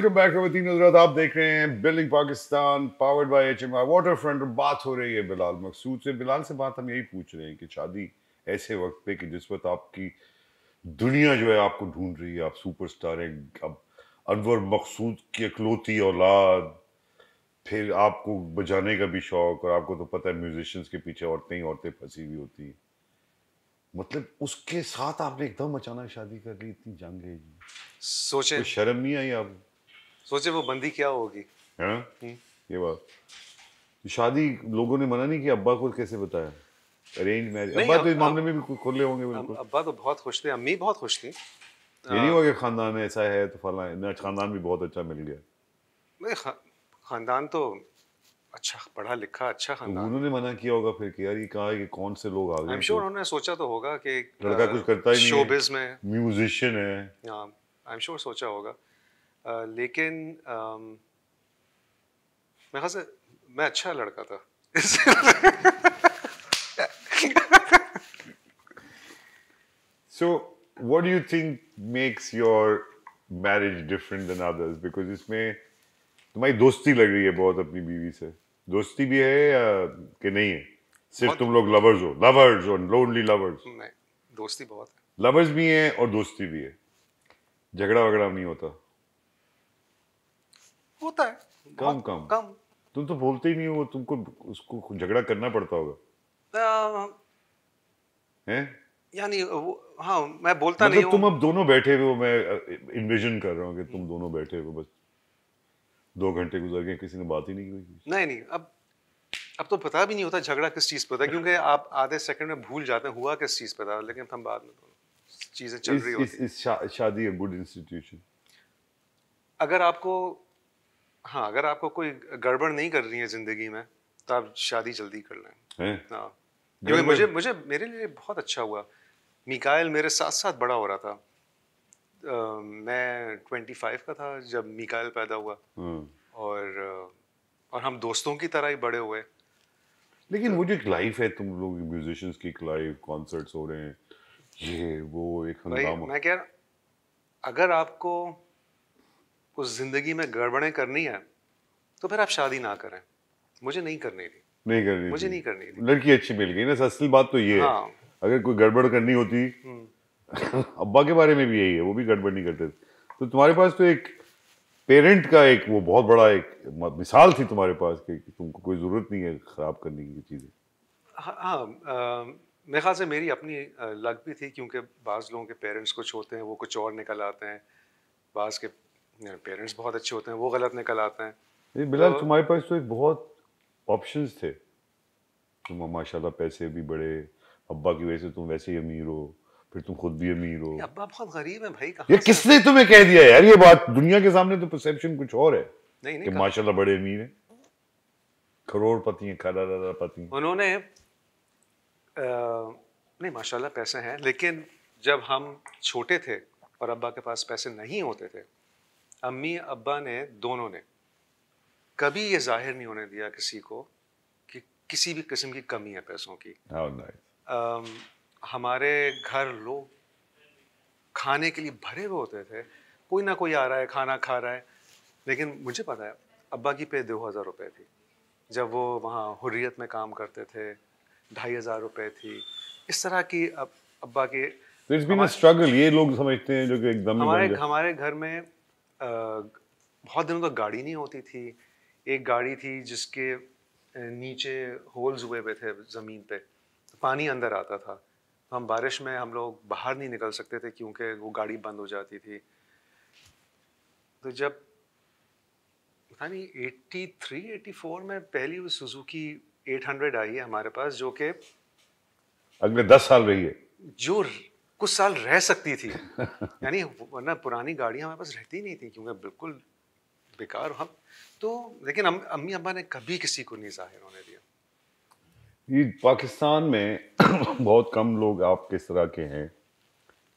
Welcome back आप देख रहे हैं building Pakistan powered by HMI waterfront बात हो रही है बिलाल मकसूद से। बिलाल से बात हम यही पूछ रहे हैं कि शादी ऐसे वक्त पे कि जिस वक्त आपकी दुनिया जो है आपको ढूंढ रही है आप सुपरस्टार हैं अब अनवर मकसूद की अकलौती औलाद फिर आपको बजाने का भी शौक और आपको तो पता है म्यूजिशियंस के पीछे औरतें ही औरतें फंसी हुई होती हैं। मतलब उसके साथ आपने एकदम अचानक शादी कर ली इतनी जंग है जी। सोचे कोई शर्म नहीं आई आप? सोचे वो बंदी क्या होगी? हाँ ये बात। शादी लोगों ने मना नहीं किया? अब्बा को कैसे बताया? Arrange marriage. अब्बा तो इस मामले में भी खुले होंगे बिल्कुल। अब्बा तो बहुत खुश थे अम्मी बहुत खुश थी। ये नहीं हुआ कि खानदान ऐसा है तो फला है। खानदान भी बहुत अच्छा मिल गया। नहीं खा, खानदान तो अच्छा पढ़ा लिखा अच्छा तो खानदान। उन्होंने मना किया होगा फिर कि यार ये कहा है कि कौन से लोग आ गए आई एम श्योर उन्होंने सोचा तो होगा कि लड़का कुछ करता ही नहीं। शोबिज में। म्यूजिशियन है। आई एम श्योर सोचा होगा। लेकिन अम, मेरे ख्याल से मैं अच्छा लड़का था। So, what do you think makes your marriage different than others? Because इसमें तुम्हारी दोस्ती लग रही है बहुत अपनी बीवी से। दोस्ती भी है या कि नहीं है? सिर्फ़ तुम लोग लवर्स हो। लवर्स और लोनली लवर्स नहीं दोस्ती बहुत है। लवर्स भी हैं और दोस्ती भी है। झगड़ा वगड़ा नहीं होता। होता है। कम कम। कम। तुम तो बोलते ही नहीं हो तुमको उसको झगड़ा करना पड़ता होगा। हैं? यानी हाँ मैं बोलता नहीं मतलब हूँ। तुम अब दोनों बैठे हुए हो मैं इन्विजन कर रहा हूँ कि तुम दोनों बैठे हो बस। दो घंटे गुजर गए किसी ने बात ही नहीं की नहीं नहीं अब अब तो पता भी नहीं होता झगड़ा किस चीज़ पे होता है क्योंकि आप आधे सेकंड में भूल जाते हैं हुआ किस चीज़ पे था लेकिन हम बाद में चीज़ें चल इस, रही होती इस शा, शादी गुड इंस्टीट्यूशन अगर आपको हाँ अगर आपको कोई गड़बड़ नहीं कर रही है ज़िंदगी में तो आप शादी जल्दी कर लें। हाँ? क्योंकि मुझे मुझे मेरे लिए बहुत अच्छा हुआ। मिकाइल मेरे साथ साथ बड़ा हो रहा था। अ, मैं ट्वेंटी फाइव का था जब मिकाइल पैदा हुआ। हाँ। और और हम दोस्तों की तरह ही बड़े हुए। लेकिन वो जो एक लाइफ है तुम लोग म्यूजिशियंस की लाइव कॉन्सर्ट्स हो रहे हैं ये वो एक हंगामा। मैं कह रहा अगर आपको उस ज़िंदगी में गड़बड़ें करनी है तो फिर आप शादी ना करें। मुझे नहीं करनी थी। नहीं करनी मुझे नहीं करनी थी। लड़की अच्छी मिल गई ना असली बात तो ये है। हाँ। अगर कोई गड़बड़ करनी होती अब्बा के बारे में भी यही है वो भी गड़बड़ नहीं करते तो तुम्हारे पास तो एक पेरेंट का एक वो बहुत बड़ा एक मिसाल थी तुम्हारे पास कि तुमको कोई ज़रूरत नहीं है खराब करने की चीज़ें। हाँ हाँ, मेरे ख्याल से मेरी अपनी लग भी थी क्योंकि बाज़ लोगों के पेरेंट्स कुछ होते हैं वो कुछ और निकल आते हैं बाज़ के पेरेंट्स बहुत अच्छे होते हैं वो गलत निकल आते हैं। बिलाल तो- तुम्हारे पास तो एक बहुत ऑप्शंस थे। तुम माशाल्लाह पैसे भी बड़े अब्बा की वजह से तुम वैसे ही अमीर हो फिर तुम खुद भी अमीर हो। अब्बा बहुत गरीब है भाई ये किसने तुम्हें कह दिया यार ये बात दुनिया के सामने तो परसेप्शन कुछ और है नहीं कि नहीं माशाल्लाह बड़े अमीर हैं। करोड़पति हैं खरापति उन्होंने नहीं माशाल्लाह पैसे हैं लेकिन जब हम छोटे थे और अब्बा के पास पैसे नहीं होते थे अम्मी अब्बा ने दोनों ने कभी ये ज़ाहिर नहीं होने दिया किसी को कि किसी भी किस्म की कमी है पैसों की। नाइस अम, हमारे घर लोग खाने के लिए भरे हुए होते थे। कोई ना कोई आ रहा है खाना खा रहा है। लेकिन मुझे पता है अब्बा की पे दो हज़ार रुपये थी। जब वो वहाँ हुर्रियत में काम करते थे ढाई हज़ार रुपये थी। इस तरह की अब अब्बा के तो इट्स बीन अ स्ट्रगल ये लोग समझते हैं जो कि एकदम हमारे हमारे घर में बहुत दिनों तक गाड़ी नहीं होती थी। एक गाड़ी थी जिसके नीचे होल्स हुए हुए थे ज़मीन पे। पानी अंदर आता था। हम बारिश में हम लोग बाहर नहीं निकल सकते थे क्योंकि वो गाड़ी बंद हो जाती थी। तो जब पता नहीं 83 84 में पहली वो सुजुकी 800 आई है हमारे पास जो कि अगले दस साल रही है। जो कुछ साल रह सकती थी। यानी वरना पुरानी गाड़ियाँ हमारे पास रहती नहीं थी क्योंकि बिल्कुल बेकार हम तो लेकिन अम, अम्मी अब्बा ने कभी किसी को नहीं ज़ाहिर होने दिया। ये पाकिस्तान में बहुत कम लोग आप किस तरह के हैं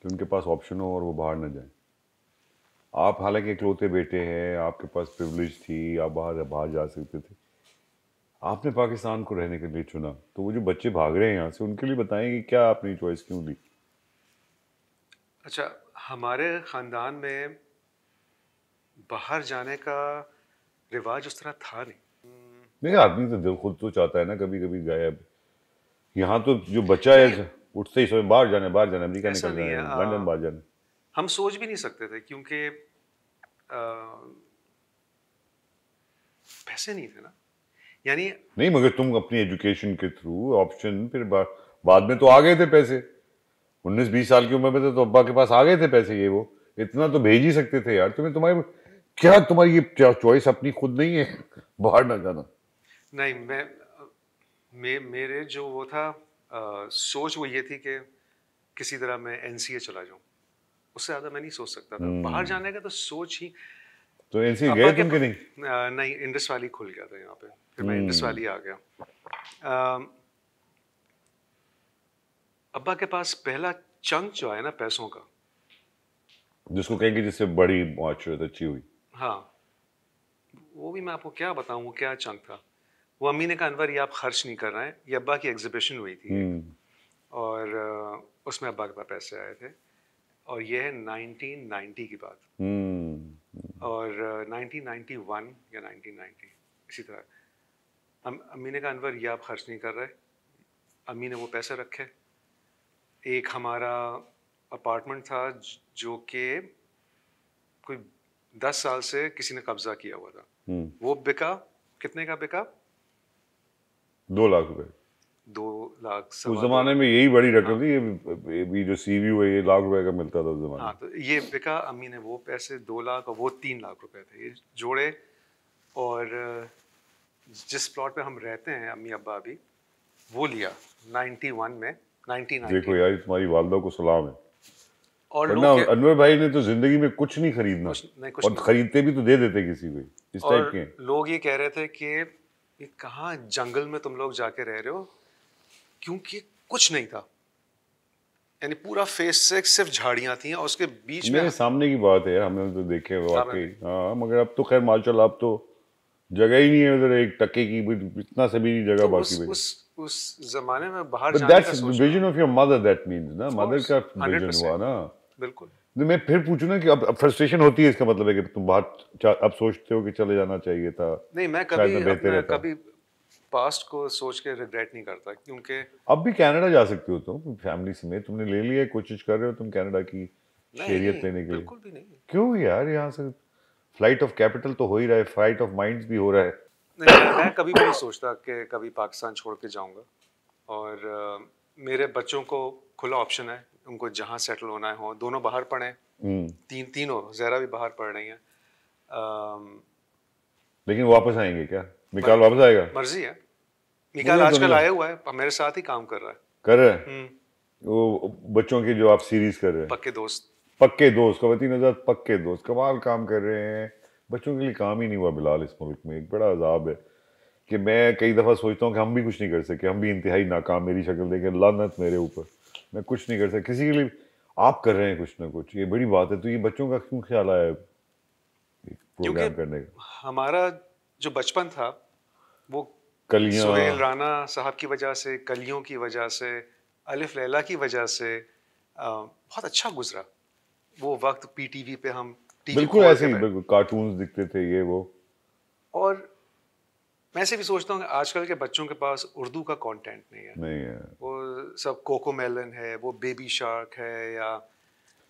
कि उनके पास ऑप्शन हो और वो बाहर ना जाएँ। आप हालाँकि इकलौते बेटे हैं आपके पास प्रिवलेज थी आप बाहर बाहर जा सकते थे। आपने पाकिस्तान को रहने के लिए चुना तो वो जो बच्चे भाग रहे हैं यहाँ से उनके लिए बताएँ कि क्या आपने चॉइस क्यों ली? अच्छा हमारे ख़ानदान में बाहर जाने का रिवाज उस तरह था नहीं। नहीं आदमी तो दिल खुद तो चाहता है ना कभी कभी गायब। यहाँ तो जो बच्चा है उठते ही समय बाहर जाने बाहर जाने अमेरिका निकल है, लंदन बाहर जाने। हम सोच भी नहीं सकते थे क्योंकि पैसे नहीं थे ना। यानी नहीं मगर तुम अपनी एजुकेशन के थ्रू ऑप्शन फिर बा, बाद में तो आ गए थे पैसे। उन्नीस बीस साल की उम्र में तो अब्बा के पास आ गए थे पैसे ये वो। इतना तो भेज ही सकते थे यार। तुम्हें तुम्हारी क्या तुम्हारी ये चॉइस अपनी खुद नहीं है? बाहर ना जाना। नहीं मैं मे, मेरे जो वो था आ, सोच वो ये थी कि किसी तरह मैं एनसीए चला जाऊँ। उससे ज़्यादा मैं नहीं सोच सकता था। बाहर जाने का तो सोच ही तो एनसी अब्बा गए तुम कि नहीं? आ, नहीं इंडस वैली खुल गया था यहाँ पे। फिर मैं इंडस वैली आ गया। अम, अब्बा के पास पहला चंक जो है ना पैसों का। जिसको कहेंगे जिससे बड़ी माशरत अच्छी हुई। हाँ। वो भी मैं आपको क्या बताऊँ क्या चंक था? वो अम्मी ने कहा अनवर ये आप खर्च नहीं कर रहे हैं। ये अब्बा की एग्जीबिशन हुई थी। हम्म, और उसमें अब्बा के पास पैसे आए थे। और ये है 1990 की बात। हम्म, और अ, 1991 या 1990 इसी तरह। अम्मी ने कहा अनवर ये आप खर्च नहीं कर रहे। अम्मी ने वो पैसे रखे। एक हमारा अपार्टमेंट था जो कि कोई दस साल से किसी ने कब्जा किया हुआ था। हम्म, वो बिका? कितने का बिका? दो लाख रुपए। दो लाख उस जमाने में यही बड़ी रकम थी ये ये भी जो सीवी है ये लाख रुपए का मिलता था उस जमाने हाँ तो ये बिका अम्मी ने वो पैसे दो लाख और वो तीन लाख रुपए थे। ये जोड़े और जिस प्लॉट पे हम रहते हैं अम्मी अब्बा अभी वो लिया 91 में। 1990 देखो यार तुम्हारी वालदा को सलाम है। और कह- अनवर भाई ने तो ज़िंदगी में कुछ नहीं खरीदना। कुछ नहीं कुछ और नहीं। खरीदते भी तो दे देते किसी को इस टाइप के लोग ये कह रहे थे कि ये कहाँ जंगल में तुम लोग जाके रह रहे हो? क्योंकि कुछ नहीं था। यानी पूरा फेस से सिर्फ़ झाड़ियाँ थी और उसके बीच में मेरे सामने की बात है यार हमने तो देखे वाकई। हाँ मगर अब तो खैर माशाल्लाह अब तो जगह ही नहीं है उधर एक टक्के की इतना से भी जगह तो बाकी उस, उस जमाने में बाहर बट जाने का vision of your mother that means ना मदर का विजन हुआ ना बिल्कुल। तो मैं फिर पूछूँ ना कि अब फ्रस्ट्रेशन होती है इसका मतलब है कि तुम बाहर अब सोचते हो कि चले जाना चाहिए था नहीं मैं कभी अपना कभी पास्ट को सोच के रिग्रेट नहीं करता क्योंकि अब भी कनाडा जा सकते हो तुम फैमिली समेत तुमने ले लिया कोशिश कर रहे हो तुम कनाडा की शहरियत नहीं, लेने के लिए। बिल्कुल भी नहीं। क्यों यार यहाँ से? फ़्लाइट ऑफ़ कैपिटल तो हो ही रहा है फ़्लाइट ऑफ़ माइंड्स भी हो रहा है। नहीं मैं- कभी भी नहीं सोचता कि कभी पाकिस्तान छोड़ के जाऊँगा। और अ, मेरे बच्चों को खुला ऑप्शन है उनको जहाँ सेटल होना है हो दोनों बाहर पढ़े। हम्म, तीन तीनों जहरा भी बाहर पढ़ रही हैं। लेकिन वापस आएँगे क्या? निकाल वापस आएगा? मर्ज़ी है। निकाल तो आजकल आया हुआ है मेरे साथ ही काम कर रहा है। कर रहे हैं? हम्म, वो बच्चों की जो आप सीरीज़ कर रहे हैं। पक्के दोस्त। पक्के दोस्त कवती नज़र पक्के दोस्त कमाल काम कर रहे हैं। बच्चों के लिए काम ही नहीं हुआ बिलाल इस मुल्क में। एक बड़ा अजाब है कि मैं कई दफ़ा सोचता हूँ कि हम भी कुछ नहीं कर सके हम भी इंतहाई नाकाम मेरी शक्ल देखे लानत मेरे ऊपर। मैं कुछ नहीं कर सकता किसी के लिए आप कर रहे हैं कुछ ना कुछ। ये बड़ी बात है। तो ये बच्चों का क्यों ख्याल आया प्रोग्राम करने का? हमारा जो बचपन था वो कलियाँ। सुहेल राना साहब की वजह से कलियों की वजह से अलिफ लैला की वजह से अ, बहुत अच्छा गुजरा। वो वक्त पीटीवी पे हम बिल्कुल ऐसे ही बिल्कुल कार्टून्स दिखते थे ये वो। और मैं ऐसे भी सोचता हूँ कि आजकल के बच्चों के पास उर्दू का कंटेंट नहीं है। नहीं है। वो सब कोको मेलन है वो बेबी शार्क है या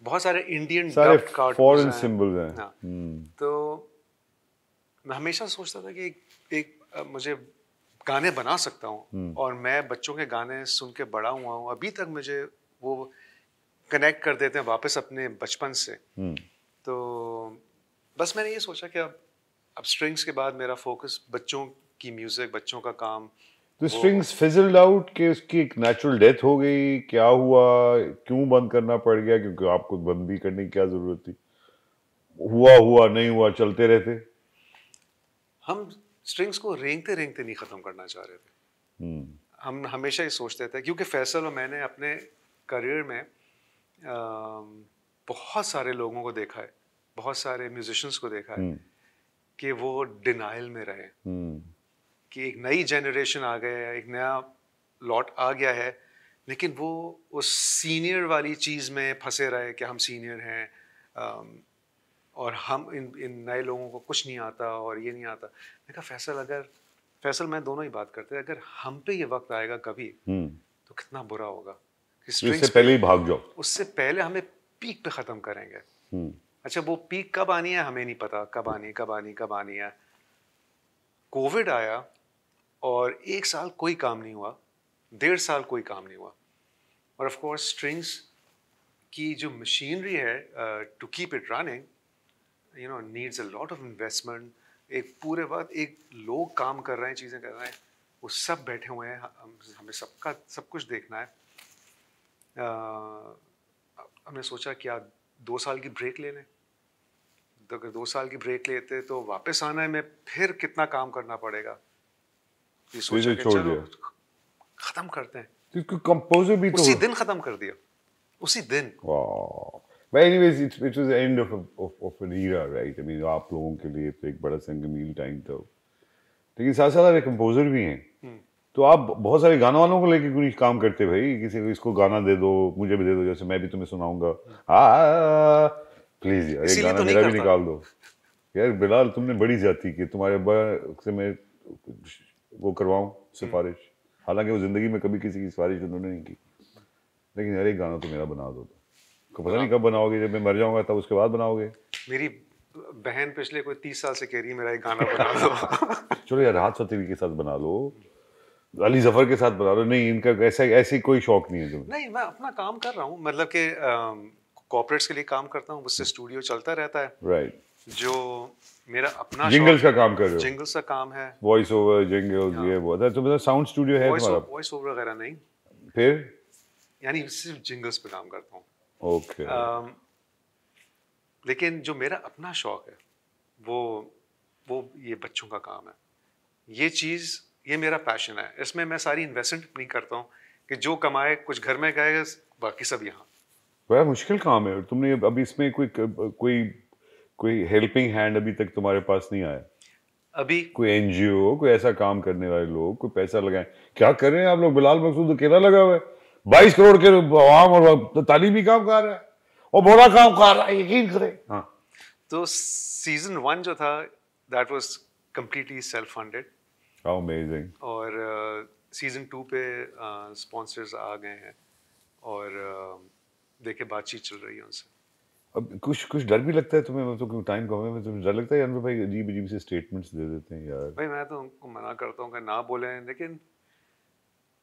बहुत सारे इंडियन सारे फॉरेन हैं। सिंबल्स हैं। हाँ। हम्म, तो मैं हमेशा सोचता था कि एक, एक मुझे गाने बना सकता हूँ और मैं बच्चों के गाने सुन के बड़ा हुआ हूँ। अभी तक मुझे वो कनेक्ट कर देते हैं वापस अपने बचपन से। हम्म। बस मैंने ये सोचा कि अब अब स्ट्रिंग्स के बाद मेरा फोकस बच्चों की म्यूज़िक बच्चों का काम तो स्ट्रिंग्स फिजल्ड आउट कि उसकी एक नेचुरल डेथ हो गई क्या हुआ क्यों बंद करना पड़ गया क्योंकि आपको बंद भी करने की क्या ज़रूरत थी? हुआ हुआ नहीं हुआ चलते रहते। हम स्ट्रिंग्स को रेंगते रेंगते नहीं ख़त्म करना चाह रहे थे। हम्म, हम हमेशा ही सोचते थे क्योंकि फैसल और मैंने अपने करियर में अम, बहुत सारे लोगों को देखा है। बहुत सारे म्यूजिशियंस को देखा है हम्म, कि वो डिनाइल में रहे। हम्म, कि एक नई जनरेशन आ गया है एक नया लॉट आ गया है लेकिन वो उस सीनियर वाली चीज़ में फंसे रहे कि हम सीनियर हैं और हम इन इन नए लोगों को कुछ नहीं आता और ये नहीं आता। मैं कहा फैसल अगर फैसल मैं दोनों ही बात करते हैं अगर हम पे ये वक्त आएगा कभी हम्म। तो कितना बुरा होगा। strings पहले ही भाग जाओ। उससे पहले हमें पीक पे ख़त्म करेंगे। अच्छा वो पीक कब आनी है हमें नहीं पता। कब आनी कब आनी कब आनी है। कोविड आया और एक साल कोई काम नहीं हुआ। डेढ़ साल कोई काम नहीं हुआ। और ऑफ़ कोर्स स्ट्रिंग्स की जो मशीनरी है to keep it running you know needs a lot of investment एक पूरे वक्त एक लोग काम कर रहे हैं चीज़ें कर रहे हैं वो सब बैठे हुए हैं। हम सबका सब कुछ देखना है। अ, हमने सोचा क्या दो साल की ब्रेक ले लें। तो अगर दो साल की ब्रेक लेते तो वापस आना है में फिर कितना काम करना पड़ेगा? ये सोचा इसे कि चलो खत्म करते हैं। क्योंकि कंपोजर भी तो उसी दिन खत्म कर दिया। उसी दिन. But anyways, it, it was the end of, a, of, of an era, right? I mean, आप लोगों के लिए तो एक बड़ा संगमील टाइम था। लेकिन साथ साथ आप कंपोजर भी हैं। तो आप बहुत सारे गानों वालों को लेके कुछ काम करते भाई? किसी को इसको गाना दे दो मुझे भी दे दो जैसे मैं भी तुम्हें सुनाऊँगा। आ प्लीज़ यार एक गाना तो मेरा भी निकाल दो। यार बिलाल तुमने बड़ी जाती की तुम्हारे अब्बा से मैं वो करवाऊं सिफारिश? हालाँकि वो ज़िंदगी में कभी किसी की सिफारिश उन्होंने नहीं की। लेकिन यार एक गाना तो मेरा बना दो को पता नहीं कब बनाओगे जब मैं मर जाऊँगा तब उसके बाद बनाओगे? मेरी बहन पिछले कोई तीस साल से कह रही है मेरा एक गाना बना दो। चलो यार राहत फतेही के साथ बना लो। अली ज़फ़र के साथ बना लो। नहीं इनका ऐसा ऐसी कोई शौक नहीं है तुम्हें। नहीं मैं अपना काम कर रहा हूँ। मतलब कि कॉर्पोरेट्स के लिए काम करता हूँ उससे स्टूडियो चलता रहता है। Right right. जो मेरा अपना जिंगल्स का काम कर रहे हो? जिंगल्स का काम है। वॉइस ओवर जिंगल्स ये वो तो मतलब साउंड स्टूडियो है तुम्हारा? वॉइस ओवर वगैरह नहीं। फिर? यानी सिर्फ़ जिंगल्स पे काम करता हूँ। ओके अम, लेकिन जो मेरा अपना शौक है वो वो ये बच्चों का काम है। ये चीज़ ये मेरा पैशन है। इसमें मैं सारी इन्वेस्टमेंट नहीं करता हूँ कि जो कमाए कुछ घर में गए बाकी सब यहाँ। बड़ा मुश्किल काम है और तुमने अभी इसमें कोई कोई कोई हेल्पिंग हैंड अभी तक तुम्हारे पास नहीं आया? अभी? कोई एनजीओ कोई ऐसा काम करने वाले लोग कोई पैसा लगाए। क्या कर रहे हैं आप लोग? बिलाल मकसूद अकेला लगा हुआ है। बाईस करोड़ के आवाम और तालीमी काम कर रहा है और बड़ा काम कर रहा है यकीन करें। हाँ। तो सीज़न वन जो था that was completely self funded amazing और सीज़न uh, टू पे स्पॉन्सर्स uh, आ गए हैं। और uh, देखे बातचीत चल रही है उनसे। अब कुछ कुछ डर भी लगता है तुम्हें? मतलब तो टाइम कम है? में तुम्हें डर लगता है यार भाई अजीब अजीब से स्टेटमेंट्स दे देते हैं यार? भाई मैं तो उनको मना करता हूँ कि ना बोलें लेकिन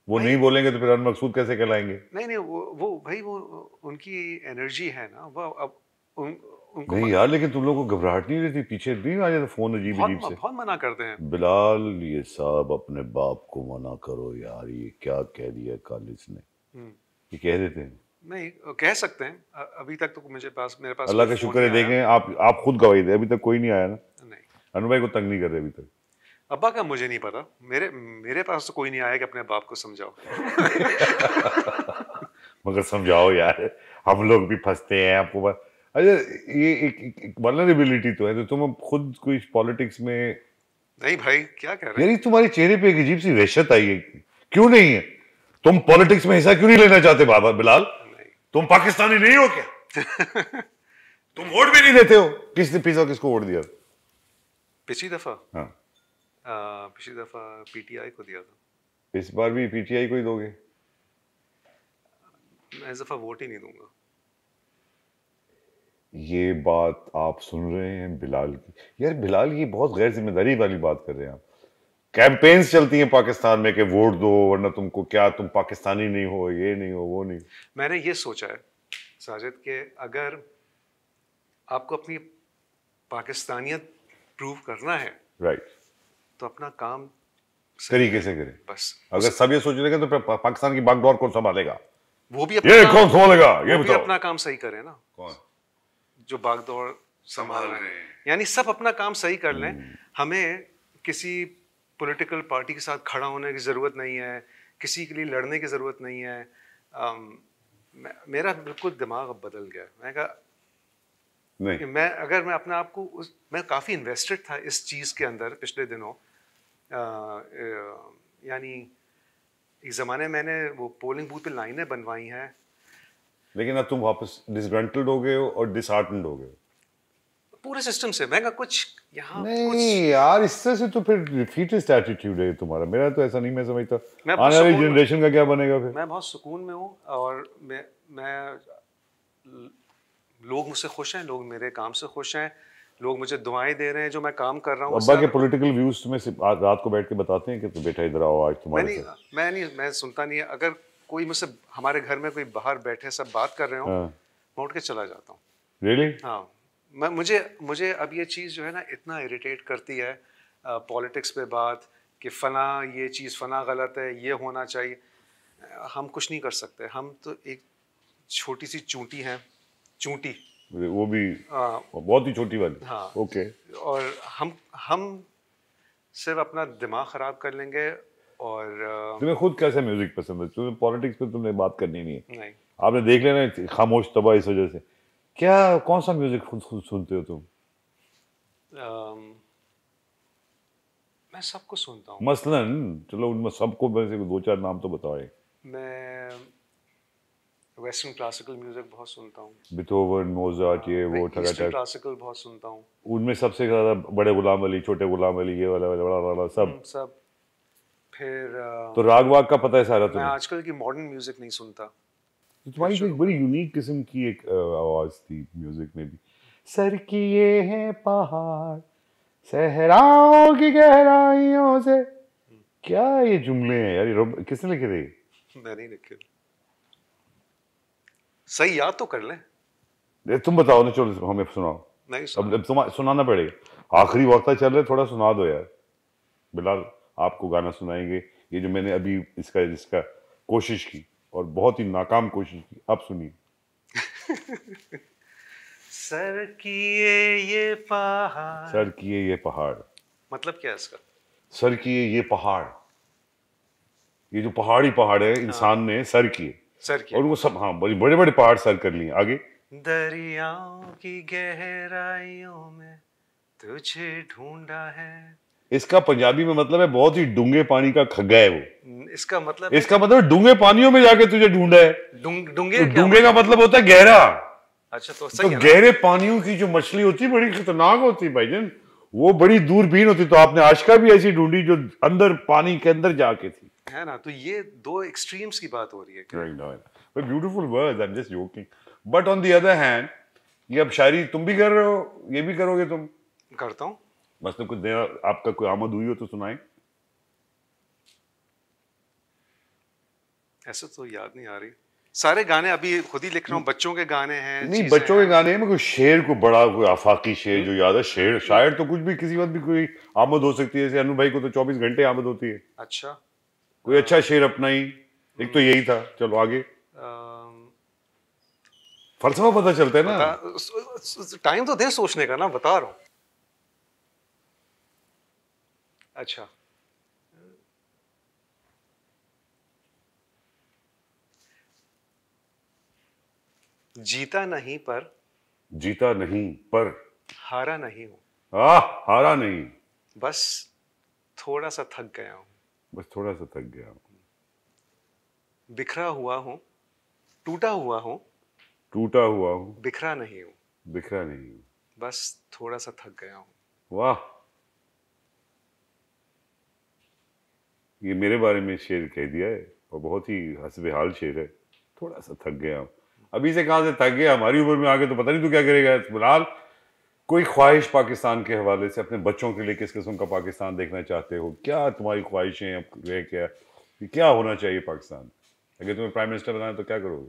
वो नहीं बोलेंगे तो फिर अनमकसूद कैसे कहलाएँगे? नहीं नहीं वो वो भाई वो उनकी एनर्जी है ना वो अब उन, उनको नहीं यार लेकिन तुम लोगों को घबराहट नहीं रहती? पीछे नहीं आ जाता फ़ोन अजीब अजीब से। बहुत मना करते हैं। बिलाल ये साहब अपने बाप को मना करो यार ये क्या कह दिया कल इसने हम्म, ये कह देते हैं। नहीं कह सकते हैं। अभी तक तो मुझे पास मेरे पास अल्लाह का शुक्र है। देखें आप आप खुद गवाही दे अभी तक कोई नहीं आया ना। नहीं। अनु भाई को तंग नहीं कर रहे अभी तक। अब्बा का मुझे नहीं पता। मेरे मेरे पास तो कोई नहीं आया कि अपने बाप को समझाओ। मगर समझाओ यार हम लोग भी फंसते हैं आपको बस अच्छा ये एक, एक, एक वल्नरेबिलिटी तो है तो तुम खुद कोई पॉलिटिक्स में नहीं भाई क्या कह रहे यार ये तुम्हारे चेहरे पे एक अजीब सी वहशत आई है। क्यों नहीं है? तुम पॉलिटिक्स में हिस्सा क्यों नहीं लेना चाहते बाबा बिलाल? तुम पाकिस्तानी नहीं हो क्या? तुम वोट भी नहीं देते हो। किसने पिज्जा किसको वोट दिया? पिछली दफ़ा। हाँ। पिछली दफ़ा पीटीआई को दिया था। इस बार भी पीटीआई को ही दोगे? मैं इस दफ़ा वोट ही नहीं दूँगा। ये बात आप सुन रहे हैं बिलाल की। यार बिलाल ये बहुत गैर ज़िम्मेदारी वाली बात कर रहे हैं आप। कैंपेन्स चलती हैं पाकिस्तान में कि वोट दो वरना तुमको क्या तुम पाकिस्तानी नहीं हो ये नहीं हो वो नहीं मैंने ये सोचा है साजिद कि अगर आपको अपनी पाकिस्तानियत प्रूव करना है राइट तो अपना काम तरीके से करें। बस। अगर सब ये सोच लेंगे तो पा- पाकिस्तान की बागडोर कौन संभालेगा? वो भी अपना काम, कौन संभालेगा? ये भी अपना काम सही करें ना। कौन? जो बागदौड़ संभाल रहे हैं। यानी सब अपना काम सही कर लें। हमें किसी पॉलिटिकल पार्टी के साथ खड़ा होने की ज़रूरत नहीं है किसी के लिए लड़ने की ज़रूरत नहीं है अम, मेरा बिल्कुल दिमाग अब बदल गया। मैं कहा कि नहीं मैं अगर मैं अपने आप को उस मैं काफ़ी इन्वेस्टेड था इस चीज़ के अंदर पिछले दिनों। अ, अ, यानी एक ज़माने मैंने वो पोलिंग बूथ पे लाइनें बनवाई हैं। लेकिन अब तुम वापस डिसग्रंटल्ड हो गए हो और डिसहार्टनड हो गए हो। पूरे सिस्टम से। मैं कुछ यहाँ नहीं यार इससे से तो फिर डिफीटिस्ट एटीट्यूड है तुम्हारा। मेरा तो ऐसा नहीं मैं समझता। आने वाली जनरेशन का क्या बनेगा फिर? मैं बहुत सुकून में हूँ और मैं मैं लोग मुझसे खुश हैं लोग मेरे काम से खुश हैं लोग मुझे दुआएँ दे रहे हैं जो मैं काम कर रहा हूँ अब्बा के पॉलिटिकल व्यूज़ तुम्हें रात को बैठ के बताते हैं कि तो बेटा इधर आओ आज तुम्हारे मैं नहीं मैं नहीं मैं सुनता नहीं है। अगर कोई मुझसे हमारे घर में कोई बाहर बैठे सब बात कर रहे हो हाँ। मैं उठ के चला जाता हूँ। रियली हाँ। मैं मुझे मुझे अब ये चीज़ जो है ना इतना इरिटेट करती है पॉलिटिक्स पे बात कि फना ये चीज़ फना गलत है ये होना चाहिए। हम कुछ नहीं कर सकते। हम तो एक छोटी सी चूंटी हैं चूंटी। वो भी हाँ, बहुत ही छोटी वाली। हाँ। ओके। और हम हम सिर्फ़ अपना दिमाग ख़राब कर लेंगे और तुम्हें खुद कैसा म्यूज़िक पसंद है? तुम्हें पॉलिटिक्स पे तुमने बात करनी नहीं है। नहीं। आपने देख लेना खामोश तबाह इस वजह से। क्या कौन सा म्यूज़िक खुद खुद सुनते हो तुम? अम, मैं सबको सुनता हूँ। मसलन चलो उनमें सबको में से दो चार नाम तो बताओ मैं वेस्टर्न क्लासिकल म्यूज़िक बहुत सुनता हूँ। बिथोवन मोजार्ट ये वो ठगा क्लासिकल बहुत सुनता हूँ। उनमें सबसे ज़्यादा बड़े गुलाम अली छोटे गुलाम अली ये वाला वाला वाला, वाला सब। सब। फिर तो राग वाग का पता है सारा तुम्हें? आजकल की मॉडर्न म्यूज़िक नहीं सुनता। तो तुम्हारी एक बड़ी यूनिक किस्म की एक आवाज़ थी म्यूज़िक में भी। सर किए हैं पहाड़ सहराओं की गहराइयों से। क्या ये जुमले हैं यार ये रोब- किसने लिखे थे लिखे। सही याद तो कर ले। तुम बताओ ना चलो हमें सुनाओ। नहीं अब सुना। अब तुम सुनाना पड़ेगा। आखिरी वक्त चल रहा है थोड़ा सुना दो यार। बिलाल आपको गाना सुनाएँगे। ये जो मैंने अभी इसका इसका कोशिश की। और बहुत ही नाकाम कोशिश की। अब सुनिए। सर किए ये पहाड़। सर किए ये पहाड़। मतलब क्या है इसका? सर किए ये पहाड़। ये जो पहाड़ी पहाड़ है इंसान ने सर किए। सर और किए उनको सब हाँ बड़े बड़े बड़े पहाड़ सर कर लिए। आगे। दरियाओं की गहराइयों में तुझे ढूंढा है। इसका पंजाबी में मतलब है बहुत ही डूँगे पानी का खग्गा है वो। इसका मतलब इसका मतलब डूँगे पानियों में जाके तुझे ढूंढा है। डूंग डूँगे तो डूँगे का मतलब होता है गहरा। अच्छा तो तो सही है गहरे पानियों की जो मछली होती है बड़ी खतरनाक होती है भाईजान वो बड़ी दूरबीन होती। तो आपने आजका भी ऐसी ढूंढी जो अंदर पानी के अंदर जाके थी। है ना? तो ये दो एक्सट्रीम्स की बात हो रही है beautiful words i'm just joking. But on the other hand ये अब शायरी तुम भी कर रहे हो ये भी करोगे तुम? करता हूँ। बस तो कुछ नया आपका कोई आमद हुई हो तो सुनाए। ऐसे तो याद नहीं आ रही। सारे गाने अभी खुद ही लिख रहा हूँ बच्चों के गाने हैं नहीं बच्चों के गाने में कोई शेर को बड़ा कोई आफाकी शेर जो याद है शेर शायर तो कुछ भी किसी वक्त भी कोई आमद हो सकती है। जैसे अनु भाई को तो 24 घंटे आमद होती है। अच्छा। कोई अच्छा शेर अपना ही। एक तो यही था। चलो आगे। फलसफा पता चलता है ना। टाइम तो दे सोचने का ना बता रहा हूँ। अच्छा। जीता नहीं पर जीता नहीं पर। हारा नहीं हूँ। आ हारा नहीं। बस थोड़ा सा थक गया हूँ। बस थोड़ा सा थक गया हूँ। बिखरा हुआ हूँ टूटा हुआ हूँ। टूटा हुआ हूँ। बिखरा नहीं हूँ। बिखरा नहीं हूँ। बस थोड़ा सा थक गया हूँ। वाह। ये मेरे बारे में शेर कह दिया है और बहुत ही हसब हाल शेर है। थोड़ा सा थक गया हूँ। अभी से कहाँ से थक गया हमारी उम्र में आगे तो पता नहीं तू क्या करेगा। फ़िलहाल कोई ख्वाहिश पाकिस्तान के हवाले से अपने बच्चों के लिए किस किस्म का पाकिस्तान देखना चाहते हो? क्या तुम्हारी ख्वाहिशें अब रह क्या कि क्या होना चाहिए पाकिस्तान? अगर तुम्हें प्राइम मिनिस्टर बनाए तो क्या करोगे?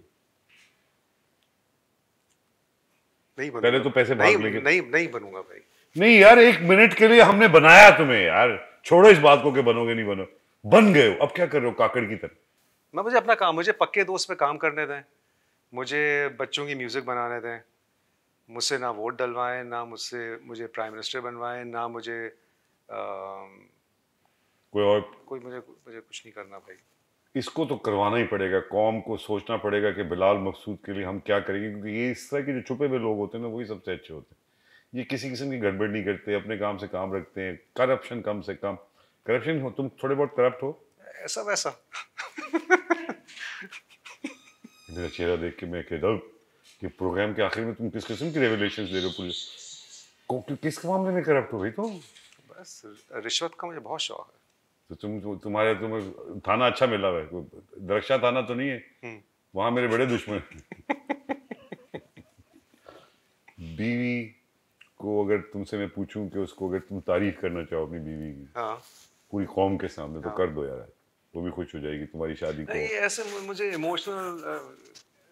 नहीं पहले तो पैसे नहीं लेके- नहीं नहीं बनूँगा भाई। नहीं यार एक मिनट के लिए हमने बनाया तुम्हें यार। छोड़ो इस बात को कि बनोगे नहीं बनो। बन गए हो। अब क्या कर रहे हो काकड़ की तरह? मैं मुझे अपना काम मुझे पक्के दोस्त पे काम करने दें। मुझे बच्चों की म्यूज़िक बनाने दें। मुझसे ना वोट डलवाएँ ना मुझसे मुझे प्राइम मिनिस्टर बनवाएँ ना मुझे अम, कोई और? कोई मुझे मुझे कुछ नहीं करना भाई। इसको तो करवाना ही पड़ेगा कौम को सोचना पड़ेगा कि बिलाल मकसूद के लिए हम क्या करेंगे क्योंकि ये इस तरह के जो छुपे हुए लोग होते हैं ना वही सबसे अच्छे होते हैं। ये किसी किस्म की गड़बड़ नहीं करते अपने काम से काम रखते हैं करप्शन कम से कम। करप्शन हो तुम थोड़े बहुत करप्ट हो। ऐसा वैसा। मेरा चेहरा देख के मैं कहता हूँ कि प्रोग्राम के आखिर में तुम किस किस्म की रेवलेशन दे रहे हो पुलिस? को- किस मामले में करप्ट हो गई तो बस रिश्वत का मुझे बहुत शौक है। तो तुम तो, तुम्हारे तुम्हें थाना अच्छा मिला हुआ है। दरक्षा थाना तो नहीं है? हम्म। वहाँ मेरे बड़े दुश्मन बीवी को अगर तुमसे मैं पूछूँ कि उसको अगर तुम तारीफ़ करना चाहो अपनी बीवी की हाँ। पूरी कौम के सामने हाँ। तो हाँ। कर दो यार। वो भी खुश हो जाएगी तुम्हारी शादी को। ऐसे मुझे इमोशनल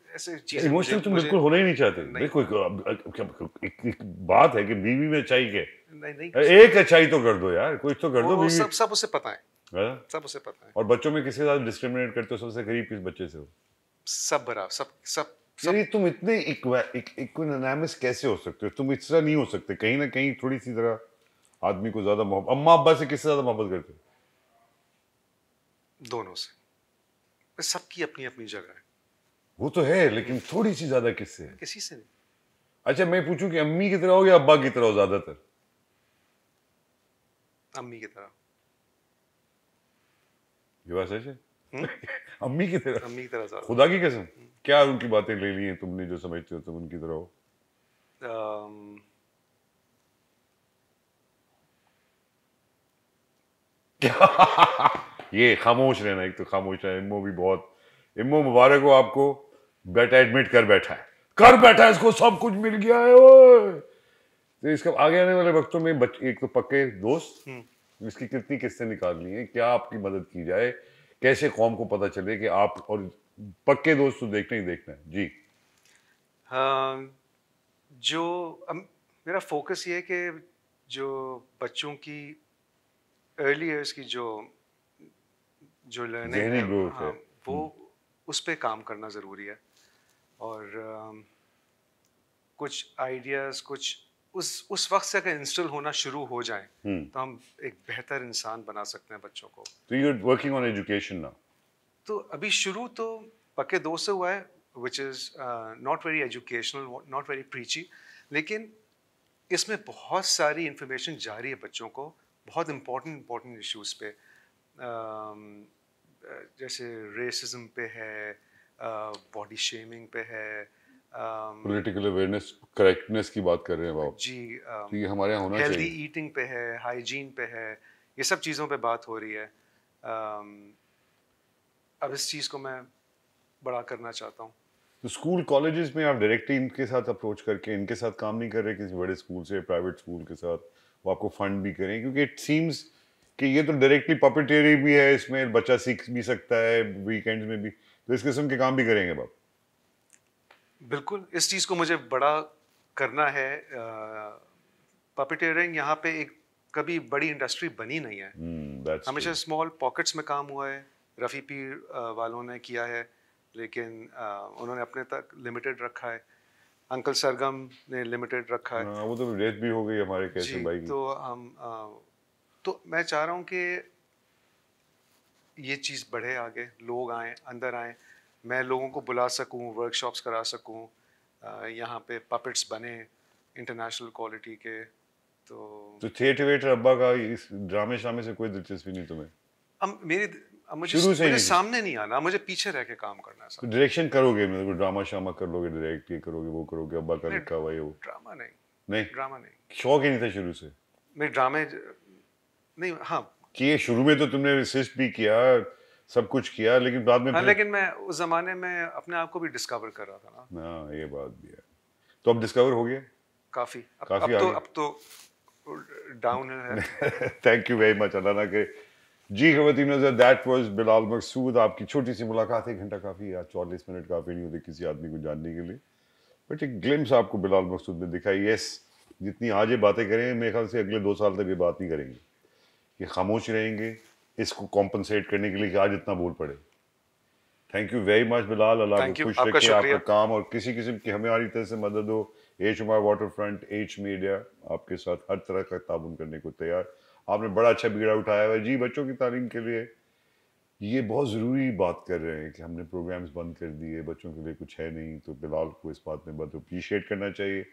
ऐसे इमोशनल तुम बिल्कुल होना ही नहीं चाहते। देखो एक, बात है कि बीवी में अच्छाई के नहीं नहीं। एक अच्छाई तो कर दो यार कुछ तो कर दो बीवी। सब सब उसे पता है। हाँ? सब उसे पता है। और बच्चों में किसके साथ डिस्क्रिमिनेट करते हो? सबसे गरीब किस बच्चे से हो? सब बराबर सब सब यार ये तुम इतने इक्विनामिस कैसे हो सकते हो? तुम इस तरह नहीं हो सकते। कहीं ना कहीं थोड़ी सी तरह आदमी को ज़्यादा मोहब्बत अम्मा अब्बा से किससे ज़्यादा मोहब्बत करते हो? दोनों से। सबकी अपनी अपनी जगह है। वो तो है लेकिन थोड़ी सी ज़्यादा किससे है? किसी से नहीं। अच्छा मैं पूछूँ कि अम्मी की तरह हो या अब्बा की तरह हो ज़्यादातर? अम्मी की तरह। ये बात सच है? अम्मी की तरह? अम्मी की तरह खुदा की कसम क्या उनकी बातें ले ली हैं तुमने जो समझते हो तुम उनकी तरह हो? अम, ये खामोश रहना एक तो खामोश रहना इम्मो भी बहुत इम्मो मुबारक हो आपको बेटा एडमिट कर बैठा है। कर बैठा है इसको सब कुछ मिल गया है ओए। तो इसका आगे आने वाले वक्तों में बच, एक तो पक्के दोस्त इसकी कितनी किस्तें निकालनी है क्या आपकी मदद की जाए कैसे कौम को पता चले कि आप और पक्के दोस्त तो देखना ही देखना है। जी। अम, जो अम, मेरा फोकस ये है कि जो बच्चों की अर्ली ईयर्स की जो जो लर्निंग है हाँ, है। वो उस पर काम करना ज़रूरी है। और कुछ आइडियाज़ कुछ उस उस वक्त से अगर इंस्टॉल होना शुरू हो जाए हम्म। तो हम एक बेहतर इंसान बना सकते हैं बच्चों को। तो you working on education now तो अभी शुरू तो पक्के दो से हुआ है which is not very educational not very preachy लेकिन इसमें बहुत सारी इंफॉर्मेशन जा रही है बच्चों को बहुत इंपॉर्टेंट इंपॉर्टेंट इश्यूज़ पे। uh, जैसे रेसिज्म पे है बॉडी शेमिंग पे है पॉलिटिकल अवेयरनेस करेक्टनेस की बात कर रहे हैं आप। जी तो ये हमारे यहाँ होना हेल्दी चाहिए। ईटिंग पे है हाइजीन पे है ये सब चीज़ों पे बात हो रही है। um, अब इस चीज़ को मैं बड़ा करना चाहता हूँ। तो स्कूल कॉलेजेस में आप डायरेक्टली इनके साथ अप्रोच करके इनके साथ काम नहीं कर रहे किसी बड़े स्कूल से प्राइवेट स्कूल के साथ वो आपको फंड भी करें क्योंकि इट सीम्स कि ये तो डायरेक्टली पपेटेरी भी है इसमें बच्चा सीख भी सकता है वीकेंड्स में भी। तो इस किस्म के काम भी करेंगे आप। बिल्कुल इस चीज़ को मुझे बड़ा करना है। पपेटेरिंग यहाँ पे एक कभी बड़ी इंडस्ट्री बनी नहीं है। दैट्स हमेशा स्मॉल पॉकेट्स में काम हुआ है। रफ़ी पीर वालों ने किया है लेकिन उन्होंने अपने तक लिमिटेड रखा है। अंकल सरगम ने लिमिटेड रखा है। हाँ, वो तो डेथ भी हो गई हमारे कैसे भाई। की तो हम अ, तो मैं चाह रहा हूँ कि ये चीज़ बढ़े आगे लोग आए अंदर आए। मैं लोगों को बुला सकूँ वर्कशॉप्स करा सकूँ यहाँ पे पपेट्स बने इंटरनेशनल क्वालिटी के तो तो थिएटर वेटर अब्बा का इस ड्रामे शामे से कोई दिलचस्पी नहीं तुम्हें? अब मेरी अब मुझे शुरू से मुझे नहीं। सामने नहीं आना मुझे पीछे रह के काम करना है तो डायरेक्शन करोगे मतलब ड्रामा शामा कर लोगे डायरेक्ट ये करोगे वो करोगे अब्बा का लिखा हुआ ये वो। ड्रामा नहीं नहीं? ड्रामा नहीं। शौक ही नहीं था शुरू से। मैं ड्रामे नहीं हाँ। किए शुरू में तो तुमने असिस्ट भी किया सब कुछ किया लेकिन बाद में हाँ लेकिन मैं उस जमाने में अपने आप को भी डिस्कवर कर रहा था ना। हाँ ये बात भी है। तो अब डिस्कवर हो गया? काफ़ी। अब, काफ़ी अब तो अब तो डाउन है। थैंक यू वेरी मच अल्लाह के जी खवतीन दैट वाज बिलाल मकसूद। आपकी छोटी सी मुलाकात एक घंटा काफ़ी या चौलीस मिनट काफ़ी नहीं होते किसी आदमी को जानने के लिए। बट एक ग्लिम्स आपको बिलाल मकसूद ने दिखाई। यस जितनी आज ये बातें करें मेरे ख्याल से अगले दो साल तक ये बात नहीं करेंगे। ये खामोश रहेंगे इसको कॉम्पनसेट करने के लिए कि आज इतना बोल पड़े। Thank you very much Bilal. अल्लाह को खुश आपका रखे आपका। काम और किसी किस्म की हमें हमारी तरह से मदद हो। H Umar water front H media आपके साथ हर तरह का ताबन करने को तैयार। आपने बड़ा अच्छा बिगड़ा उठाया हुआ है। जी बच्चों की तालीम के लिए ये बहुत ज़रूरी बात कर रहे हैं कि हमने प्रोग्राम्स बंद कर दिए बच्चों के लिए कुछ है नहीं तो बिलाल को इस बात में बहुत अप्रिशिएट करना चाहिए।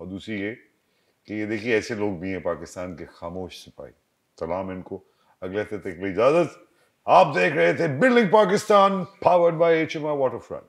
और दूसरी ये कि ये देखिए ऐसे लोग भी हैं पाकिस्तान के खामोश सिपाही। सलाम इनको अगले हफ़्ते तक इजाज़त। आप देख रहे थे building Pakistan powered by H M waterfront